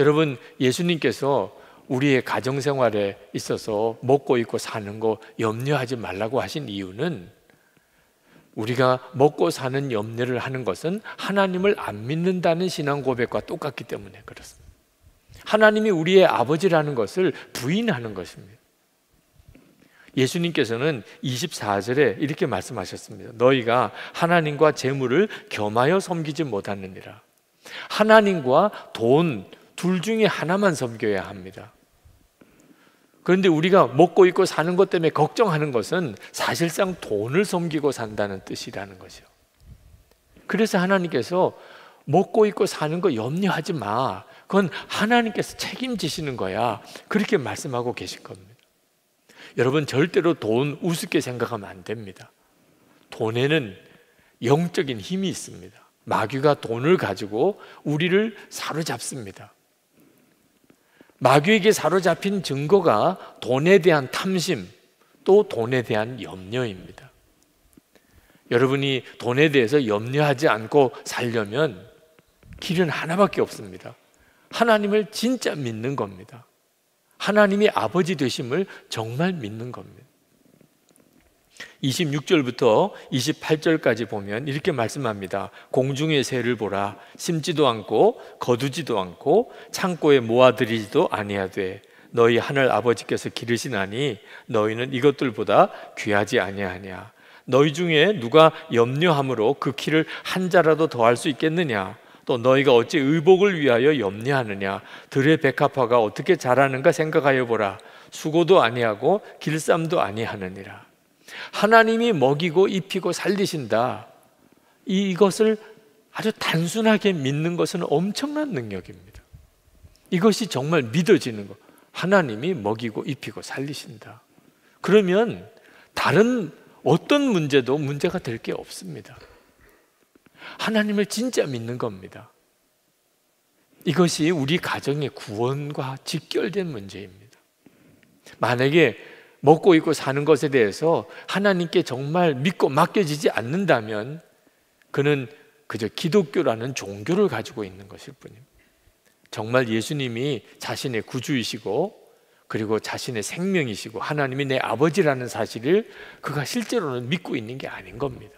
여러분, 예수님께서 우리의 가정 생활에 있어서 먹고 입고 사는 거 염려하지 말라고 하신 이유는 우리가 먹고 사는 염려를 하는 것은 하나님을 안 믿는다는 신앙 고백과 똑같기 때문에 그렇습니다. 하나님이 우리의 아버지라는 것을 부인하는 것입니다. 예수님께서는 24절에 이렇게 말씀하셨습니다. 너희가 하나님과 재물을 겸하여 섬기지 못하느니라. 하나님과 돈 둘 중에 하나만 섬겨야 합니다. 그런데 우리가 먹고 입고 사는 것 때문에 걱정하는 것은 사실상 돈을 섬기고 산다는 뜻이라는 것이요. 그래서 하나님께서 먹고 입고 사는 거 염려하지 마. 그건 하나님께서 책임지시는 거야. 그렇게 말씀하고 계실 겁니다. 여러분 절대로 돈 우습게 생각하면 안 됩니다. 돈에는 영적인 힘이 있습니다. 마귀가 돈을 가지고 우리를 사로잡습니다. 마귀에게 사로잡힌 증거가 돈에 대한 탐심, 또 돈에 대한 염려입니다. 여러분이 돈에 대해서 염려하지 않고 살려면 길은 하나밖에 없습니다. 하나님을 진짜 믿는 겁니다. 하나님이 아버지 되심을 정말 믿는 겁니다. 26절부터 28절까지 보면 이렇게 말씀합니다. 공중의 새를 보라. 심지도 않고 거두지도 않고 창고에 모아들이지도 아니하되 너희 하늘 아버지께서 기르시나니 너희는 이것들보다 귀하지 아니하냐. 너희 중에 누가 염려함으로 그 키를 한 자라도 더할 수 있겠느냐. 또 너희가 어찌 의복을 위하여 염려하느냐. 들의 백합화가 어떻게 자라는가 생각하여 보라. 수고도 아니하고 길쌈도 아니하느니라. 하나님이 먹이고 입히고 살리신다. 이것을 아주 단순하게 믿는 것은 엄청난 능력입니다. 이것이 정말 믿어지는 것. 하나님이 먹이고 입히고 살리신다. 그러면 다른 어떤 문제도 문제가 될 게 없습니다. 하나님을 진짜 믿는 겁니다. 이것이 우리 가정의 구원과 직결된 문제입니다. 만약에 먹고 입고 사는 것에 대해서 하나님께 정말 믿고 맡겨지지 않는다면 그는 그저 기독교라는 종교를 가지고 있는 것일 뿐입니다. 정말 예수님이 자신의 구주이시고 그리고 자신의 생명이시고 하나님이 내 아버지라는 사실을 그가 실제로는 믿고 있는 게 아닌 겁니다.